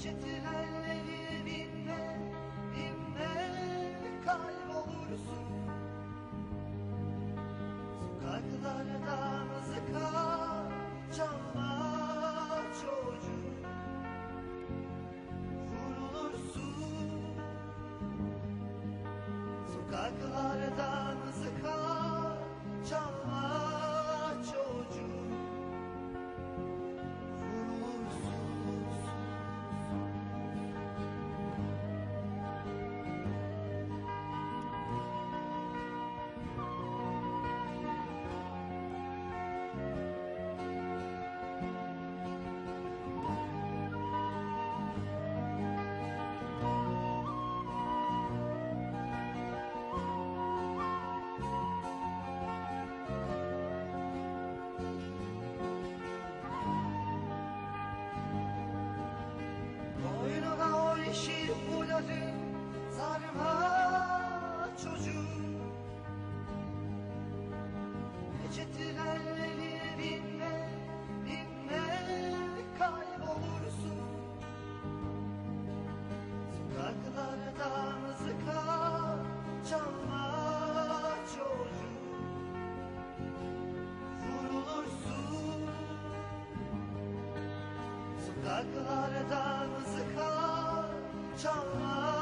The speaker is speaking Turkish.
trenleri binme, binme kaybolursun. Sokaklarda mızıka çalma çocuk Vurulursun. Sokaklarda mızıka çalma yeşil buladı sarma çocuğum Gece trenleri binme, binme kaybolursun. Sokaklarda mızıka çalma çocuğum. Vurulursun. Sokaklarda mızıka çalar